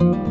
Música